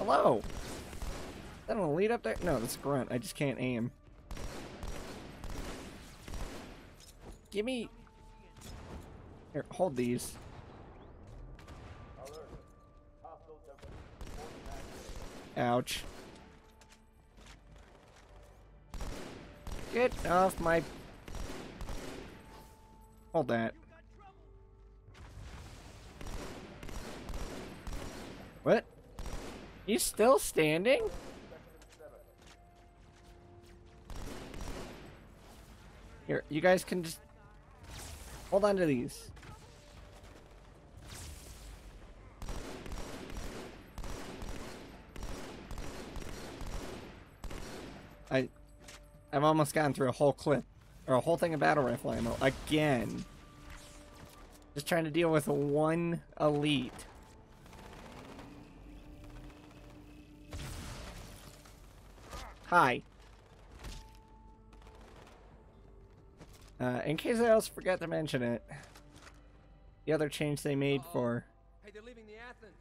Hello. Is that an elite up there? No, that's a grunt. I just can't aim. Give me... Here, hold these. Ouch. Get off my... Hold that. What? He's still standing? Here, you guys can just hold on to these. I I've almost gone through a whole clip or a whole thing of battle rifle ammo again. Just trying to deal with one elite. Hi. Uh, in case I also forgot to mention it, the other change they made for Hey, they're leaving the Athens.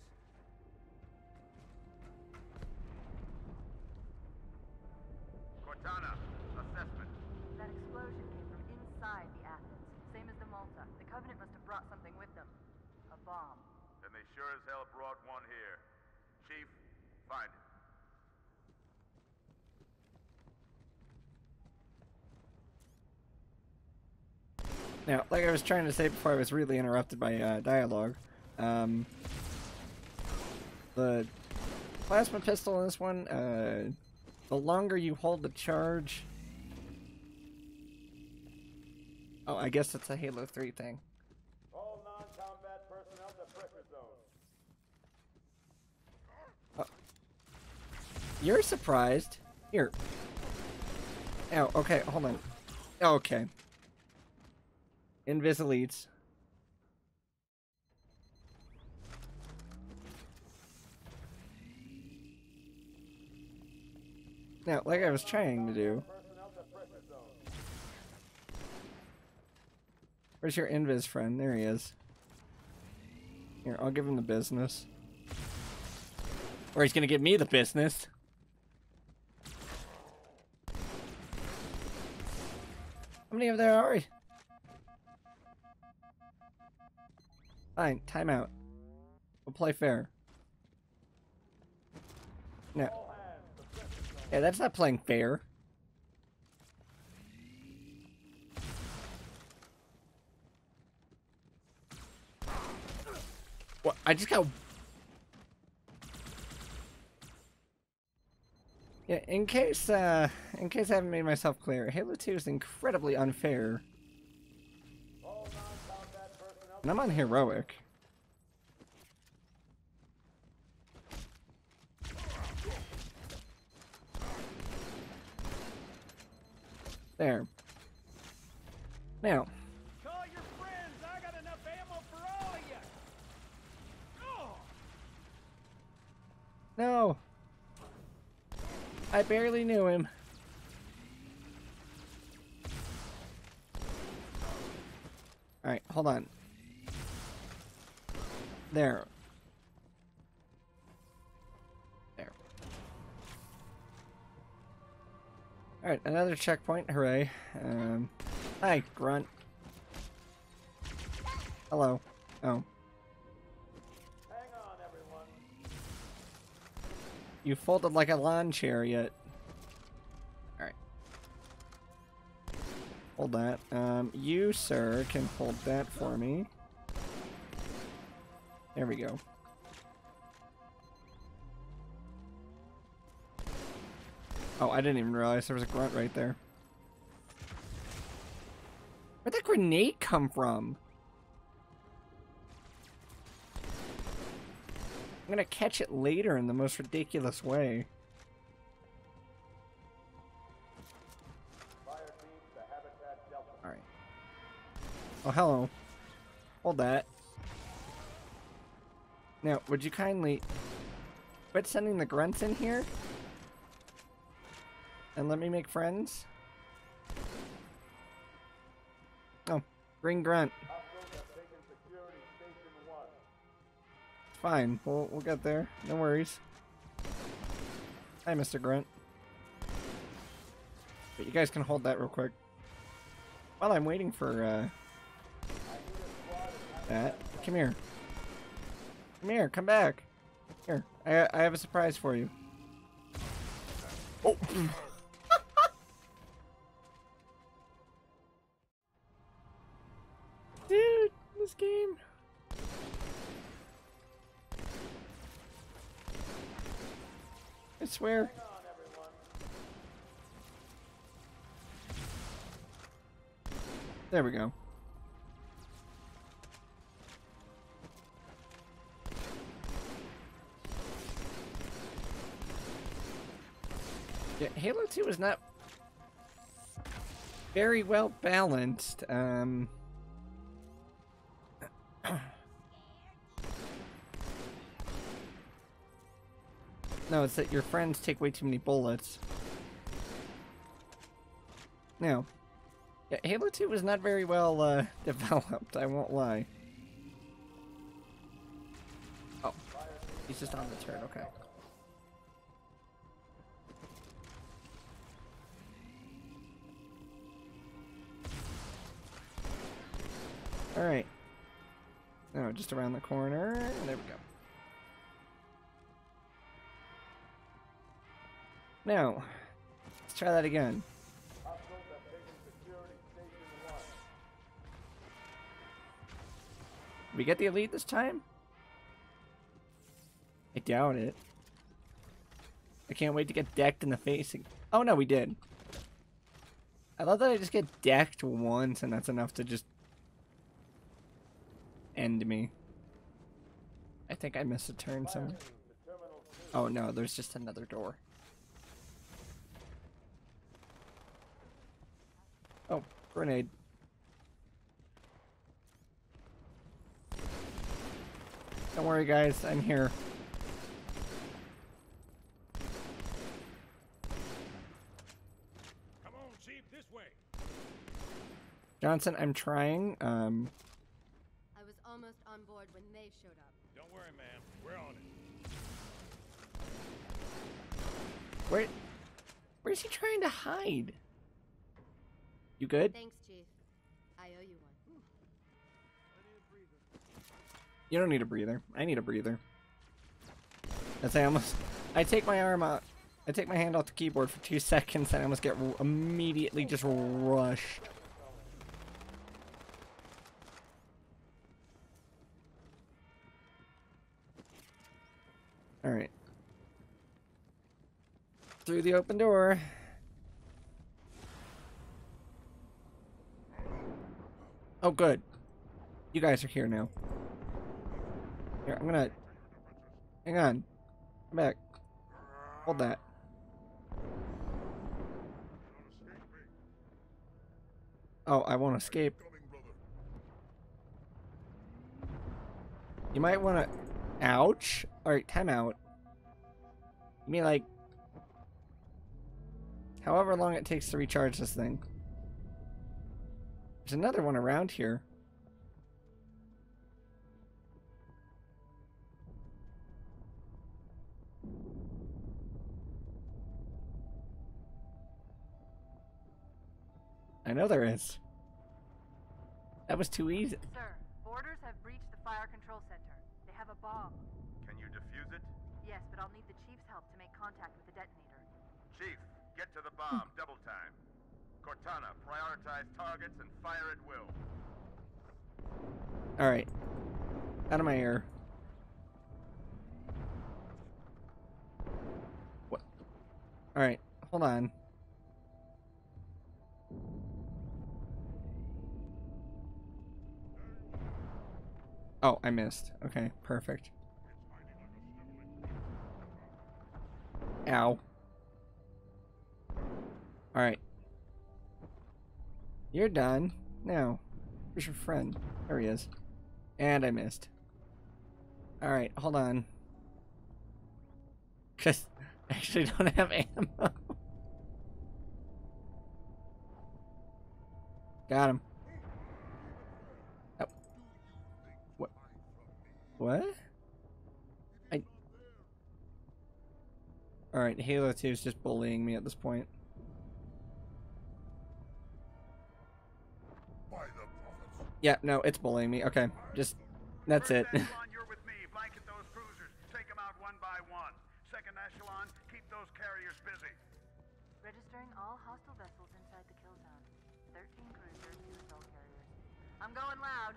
Cortana, assessment. That explosion came from inside the Athens, same as the Malta. The Covenant must have brought something with them. A bomb. Then they sure as hell brought one here. Chief, find it. Now, like I was trying to say before I was really interrupted by uh, dialogue, um, the plasma pistol in this one, uh, the longer you hold the charge... Oh, I guess it's a Halo 3 thing. All non-combat personnel to pressure zone. You're surprised. Here. Oh, okay, hold on. Okay. Invis elites. Now, like I was trying to do. Where's your Invis friend? There he is. Here, I'll give him the business. Or he's gonna give me the business. How many of there are? Fine, timeout. We'll play fair. No. Yeah, that's not playing fair. What? I just got Yeah, in case uh in case I haven't made myself clear, Halo 2 is incredibly unfair. And I'm on heroic. There. Now, Call your friends. I got enough ammo for all of you. Oh. no. I barely knew him. Alright, hold on. There. There. Alright, another checkpoint. Hooray. Um, hi, Grunt. Hello. Oh. Hang on, everyone. You folded like a lawn chariot. Alright. Hold that. Um, you, sir, can hold that for me. There we go. Oh, I didn't even realize there was a grunt right there. Where'd that grenade come from? I'm gonna catch it later in the most ridiculous way. Alright. Oh, hello. Hold that. Now, would you kindly quit sending the grunts in here? And let me make friends? Oh, bring grunt. Fine. We'll, we'll get there. No worries. Hi, Mr. Grunt. But you guys can hold that real quick. While I'm waiting for, uh... That. Come here. Come here, come back. Here, I, I have a surprise for you. Oh! Dude, this game. I swear. There we go. Halo 2 is not very well balanced. Um, no, it's that your friends take way too many bullets. No. Yeah, Halo 2 was not very well uh, developed, I won't lie. Oh. He's just on the turret, okay. Alright. Oh, just around the corner. There we go. Now, let's try that again. We get the elite this time? I doubt it. I can't wait to get decked in the face. Oh no, we did. I love that I just get decked once and that's enough to just end me. I think I missed a turn somewhere. Oh no, there's just another door. Oh, grenade. Don't worry guys, I'm here. Come on, Chief, this way. Johnson, I'm trying. Um, I was almost on board when they showed up. Don't worry, ma'am. We're on it. where, where's he trying to hide? You good? Thanks, Chief. I owe you one. You don't need a breather. I need a breather. That's I almost. I take my arm out. I take my hand off the keyboard for two seconds and I almost get immediately just rushed. Alright. Through the open door. Oh, good. You guys are here now. Here, I'm gonna. Hang on. Come back. Hold that. Oh, I won't escape. You might want to. Ouch. Alright, time out. You mean like. However long it takes to recharge this thing. There's another one around here. I know there is. That was too easy. Sir, boarders have breached the fire control center. They have a bomb. Can you defuse it? Yes, but I'll need the chief's help to make contact with the detonator. Chief, get to the bomb, double time. Cortana, prioritize targets and fire at will. Alright. Out of my ear. What? Alright, hold on. Oh, I missed. Okay, perfect. Ow. Alright. You're done. Now, where's your friend? There he is. And I missed. Alright, hold on. Because I actually don't have ammo. Got him. What? I. Alright, Halo 2 is just bullying me at this point. By the prophets. Yeah, no, it's bullying me. Okay, just that's it. First echelon, you're with me. Blanket those cruisers. Take them out one by one. Echelon, keep those carriers busy. Registering all hostile vessels inside the kill zone. 13 cruisers, 2 assault carriers. I'm going loud.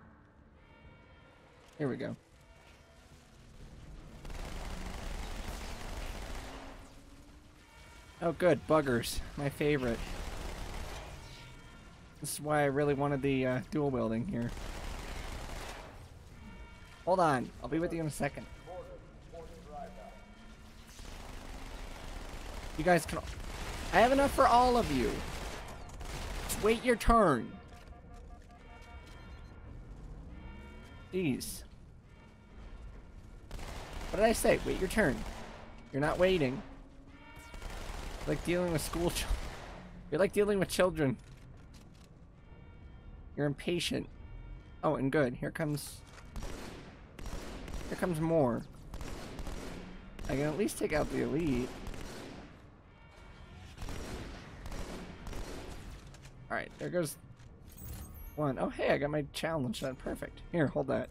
Here we go. Oh, good. Buggers. My favorite. This is why I really wanted the uh, dual wielding here. Hold on. I'll be with you in a second. You guys can... I have enough for all of you. Just wait your turn. Jeez. What did I say? Wait your turn. You're not waiting. Like dealing with school children. You're like dealing with children. You're impatient. Oh, and good. Here comes... Here comes more. I can at least take out the elite. Alright, there goes one. Oh, hey, I got my challenge done. Perfect. Here, hold that.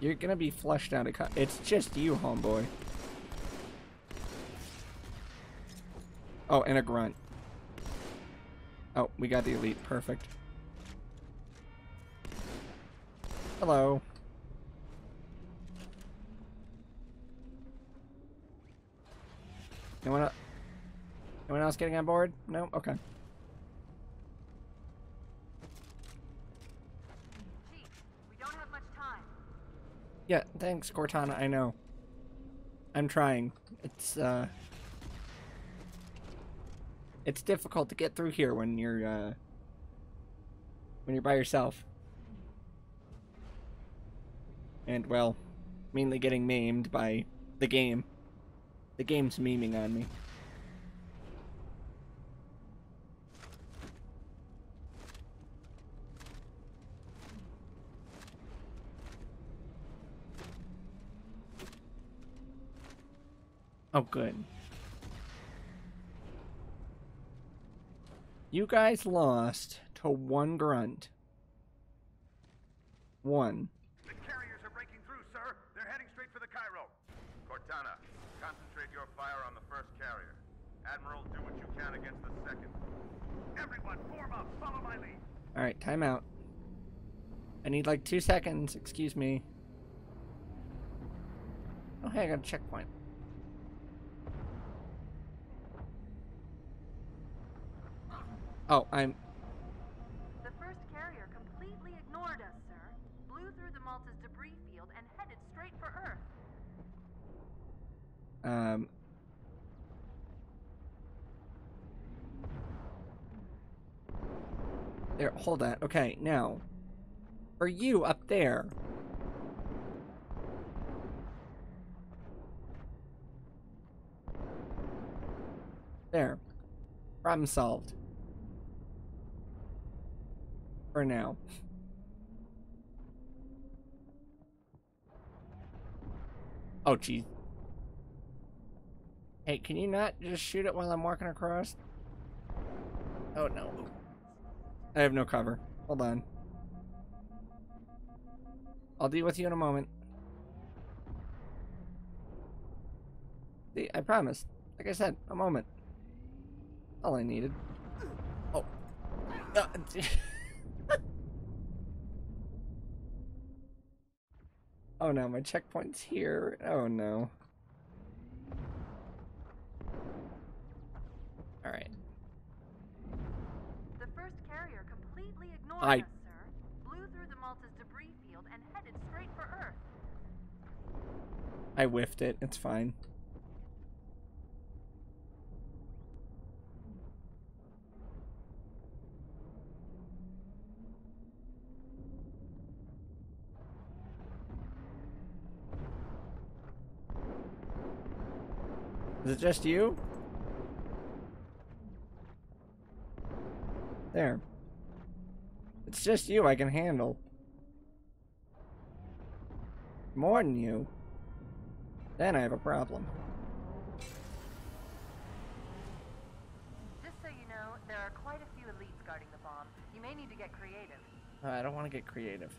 You're gonna be flushed out of It's just you, homeboy. Oh, and a grunt. Oh, we got the elite. Perfect. Hello. Anyone, el- anyone else getting on board? No? Okay. Yeah, thanks, Cortana. I know. I'm trying. It's uh It's difficult to get through here when you're uh when you're by yourself. And well, mainly getting maimed by the game. The game's memeing on me. Oh, good. You guys lost to one grunt. One. The carriers are breaking through, sir. They're heading straight for the Cairo. Cortana, concentrate your fire on the first carrier. Admiral, do what you can against the second. Everyone, form up. Follow my lead. Alright, timeout. I need like two seconds, excuse me. Oh, hey, I got a checkpoint. Oh, I'm. The first carrier completely ignored us, sir. Blew through the Malta's debris field and headed straight for Earth. Um. There, hold that. Okay, now. Are you up there. There. Problem solved. For now. Oh, geez. Hey, can you not just shoot it while I'm walking across? Oh, no. I have no cover. Hold on. I'll deal with you in a moment. See, I promised. Like I said, a moment. All I needed. Oh. oh no, my checkpoint's here. Oh no. Alright. The first carrier completely ignored I- us, sir. Blew through the Malta's debris field and headed straight for Earth. I whiffed it. It's fine. Is it just you? There. It's just you I can handle. More than you. Then I have a problem. Just so you know, there are quite a few elites guarding the bomb. You may need to get creative. I don't want to get creative.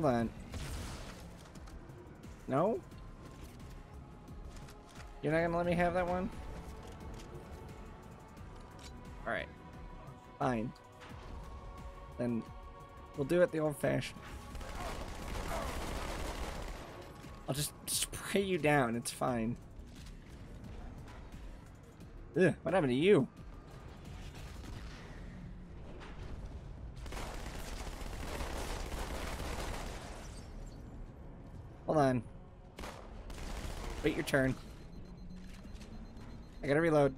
Hold on. No? You're not gonna let me have that one? Alright. Fine. Then we'll do it the old fashioned. I'll just spray you down, it's fine. Ugh, what happened to you? Hold on. Wait your turn. I gotta reload.